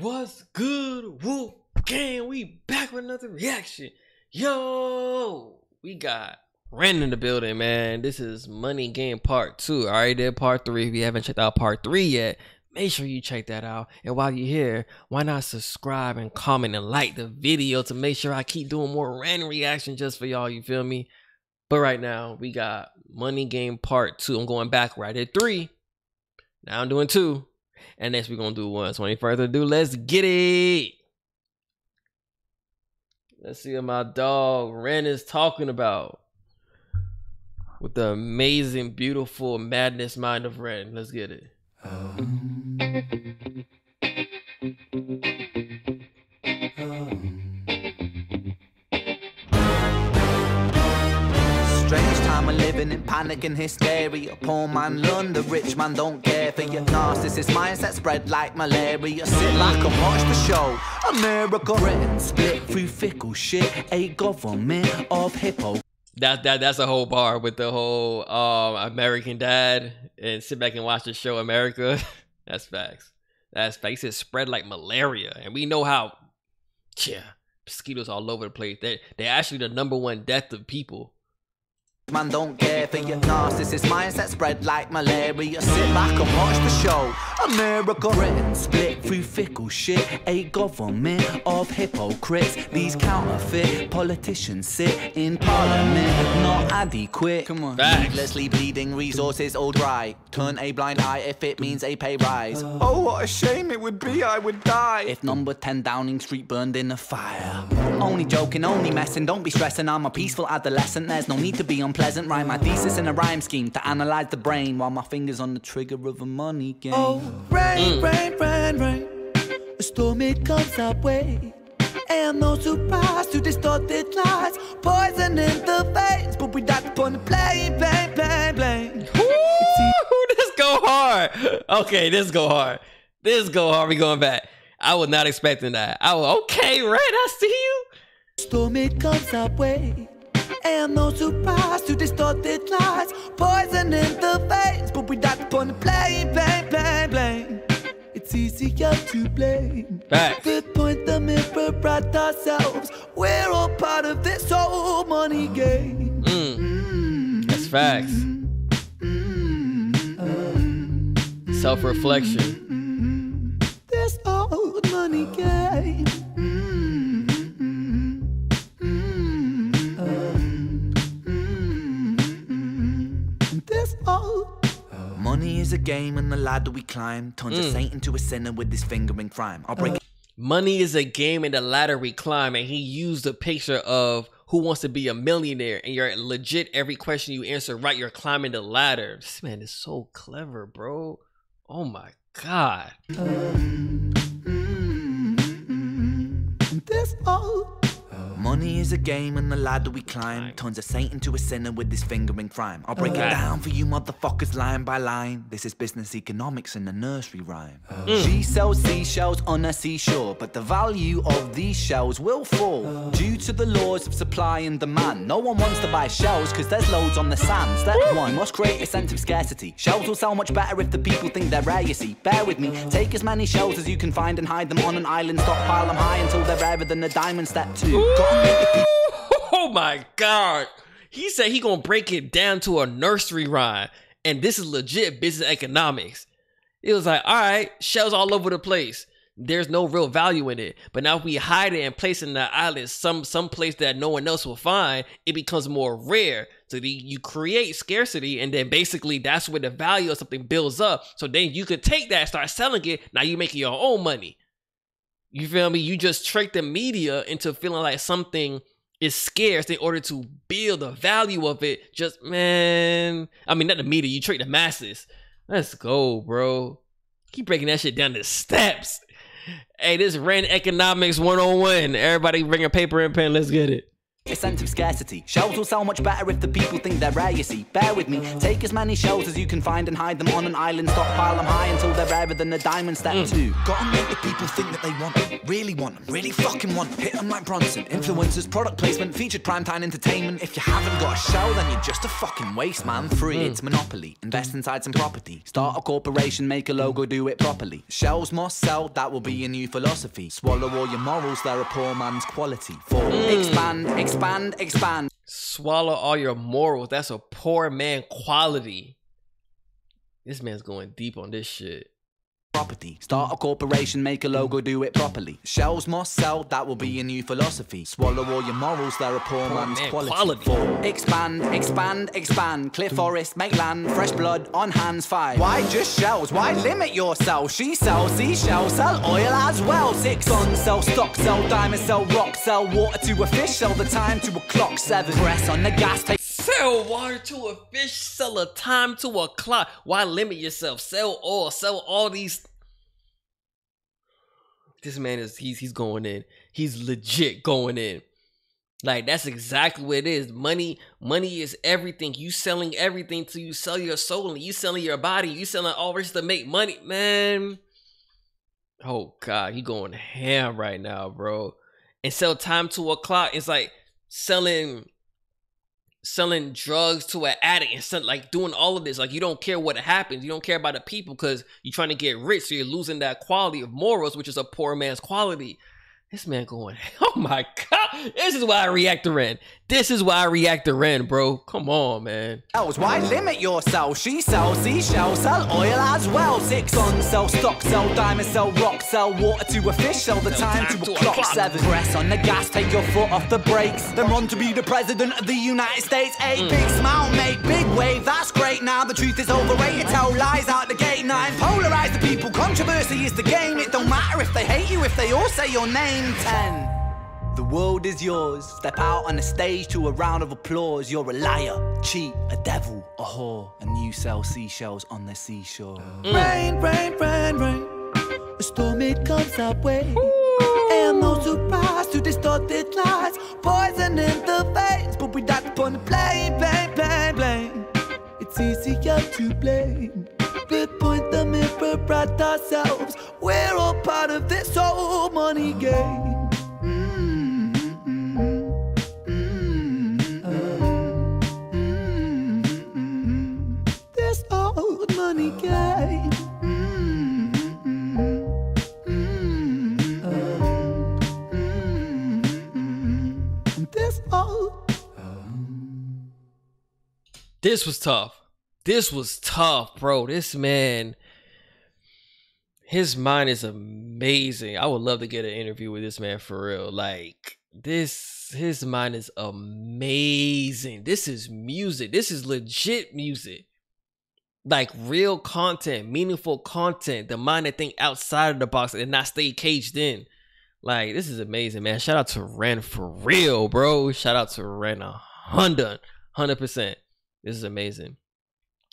What's good, Wolf Gang? We back with another reaction. Yo, we got Ren in the building, man. This is Money Game Part 2. I already did Part 3. If you haven't checked out Part 3 yet, make sure you check that out. And while you're here, why not subscribe and comment and like the video to make sure I keep doing more Ren reaction just for y'all, you feel me? But right now, we got Money Game Part 2. I'm going backward. I did 3. Now I'm doing 2. And next we're gonna do one. So any further ado, let's get it. Let's see what my dog Ren is talking about. With the amazing, beautiful madness mind of Ren. Let's get it. Strange of living in panic and hysteria. Poor man learn the rich man don't care for your narcissist mindset spread like malaria. Sit back and watch the show. America, Britain split through fickle shit. A government of hippo. That that that's a whole bar with the whole um American Dad and sit back and watch the show America. that's facts. That's facts. It spread like malaria, and we know how. Yeah, mosquitoes all over the place. They they're actually the number one death of people. Man don't care for your narcissist mindset spread like malaria. Sit back and watch the show. America, Britain split through fickle shit. A government of hypocrites. These counterfeit politicians sit in parliament, not adequate. Come on, Facts. needlessly bleeding resources all dry. Turn a blind eye if it means a pay rise. Oh, what a shame it would be. I would die if number 10 Downing Street burned in a fire. Only joking, only messing. Don't be stressing. I'm a peaceful adolescent. There's no need to be unpleasant. Write my thesis in a rhyme scheme to analyze the brain while my fingers on the trigger of a money game. Oh, rain, mm. rain, rain, rain. A storm it comes our way. And no surprise to distorted lies. Poison in the veins, but we died upon the blame, blame, blame, blame. Woo! This go hard. Okay, this go hard. This go hard. We going back. I was not expecting that. I was okay, right? I see you. Storm it comes our way. And no surprise to distorted lies. Poison in the veins, but we died upon the blame, blame, blame, blame. It's easier to blame. Facts. We point the mirror at ourselves. We're all part of this whole money game. Mm. mm. That's facts. Mm. Mm. Self reflection. Money is a game and the ladder we climb turns a mm. saint into a sinner with his finger in crime. I'll break it Money is a game and the ladder we climb, and he used a picture of who wants to be a millionaire, and you're legit every question you answer right, you're climbing the ladder. This man is so clever, bro. Oh my god. this old Money is a game and the ladder we climb turns a saint into a sinner with his finger in crime. I'll break it down for you motherfuckers line by line. This is business economics in a nursery rhyme. Mm. She sells seashells on a seashore, but the value of these shells will fall due to the laws of supply and demand. No one wants to buy shells because there's loads on the sand. Step one must create a sense of scarcity. Shells will sell much better if the people think they're rare, you see. Bear with me, take as many shells as you can find and hide them on an island. Stockpile them high until they're rarer than a diamond. Step two, Oh my god. He said he gonna break it down to a nursery rhyme. And this is legit business economics. It was like, all right, shells all over the place. There's no real value in it. But now if we hide it and place it in the island, some some place that no one else will find, it becomes more rare. So the, you create scarcity, and then basically that's where the value of something builds up. So then you could take that, start selling it. Now you're making your own money. You feel me? You just trick the media into feeling like something is scarce in order to build the value of it. Just man, I mean not the media. You trick the masses. Let's go, bro. Keep breaking that shit down to steps. Hey, this Ren economics 101. Everybody bring a paper and pen. Let's get it. A sense of scarcity. Shells will sell much better if the people think they're rare, you see. Bear with me. Take as many shells as you can find and hide them on an island. Stockpile them high until they're rarer than a diamond. Step mm. two. Gotta make the people think that they want them. Really want them. Really fucking want them. Hit them like Bronson. Influencers, product placement, featured primetime entertainment. If you haven't got a shell, then you're just a fucking waste, man. Free. Mm. It's monopoly. Invest inside some property. Start a corporation, make a logo, do it properly. Shells must sell, that will be your new philosophy. Swallow all your morals, they're a poor man's quality. Four. Mm. Expand, expand, expand expand. Swallow all your morals. That's a poor man quality. This man's going deep on this shit property. Start a corporation, make a logo, do it properly. Shells must sell, that will be your new philosophy. Swallow all your morals, they're a poor, man's man, quality. quality. Expand, expand, expand. Clear forest, make land, fresh blood on hands. Five. Why just shells? Why limit yourself? She sells seashells, sell oil as well. Six. Sun, sell stock, sell diamonds, sell rock, sell water to a fish, sell the time to a clock. Seven. Press on the gas, take Sell water to a fish, sell a time to a clock. Why limit yourself? Sell oil, sell all these. This man is he's he's going in. He's legit going in. Like that's exactly what it is. Money, money is everything. You selling everything to you sell your soul and you selling your body. You selling all this to make money, man. Oh God, he going ham right now, bro. And sell time to a clock. It's like selling selling drugs to an addict and like doing all of this. Like you don't care what happens. You don't care about the people because you're trying to get rich. So you're losing that quality of morals, which is a poor man's quality. This man going, oh my god, this is why I react to Ren. This is why I react to Ren, bro. Come on, man. Else, why limit yourself? She sells seashells, sell oil as well. Six on sell stock, sell diamonds, sell rock, sell water to a fish, sell the time, to, to a, clock. Seven. Press on the gas, take your foot off the brakes. Then run to be the president of the United States. Eight mm. big smile, make big wave. That's great. Now the truth is overrated. Tell lies out the gate. Nine polarize the people. Controversy is the game. It don't matter if they hate you, if they all say your name. 10. The world is yours. Step out on the stage to a round of applause. You're a liar, cheat, a devil, a whore, and you sell seashells on the seashore. Mm. Rain, rain, rain, rain. A storm it comes our way. And no surprise to distorted lies. Poison in the veins, but we die upon the blame, blame, blame, blame. It's easier to blame. But point the mirror at ourselves. We're all part of this whole money game. This was tough. This was tough, bro. This man, his mind is amazing. I would love to get an interview with this man for real. Like, this, his mind is amazing. This is music. This is legit music like real content, meaningful content, the mind that think outside of the box and not stay caged in. Like this is amazing, man. Shout out to Ren for real, bro. Shout out to Ren a hundred, hundred percent. This is amazing.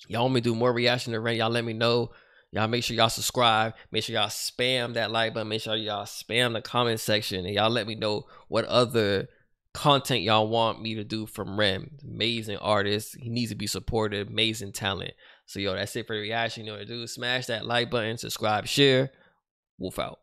Y'all want me to do more reaction to Ren? Y'all let me know. Y'all make sure y'all subscribe. Make sure y'all spam that like button. Make sure y'all spam the comment section. And y'all let me know what other content y'all want me to do from Ren. Amazing artist. He needs to be supported. Amazing talent. So yo, that's it for the reaction. You know what to do. Smash that like button, subscribe, share. Wolf out.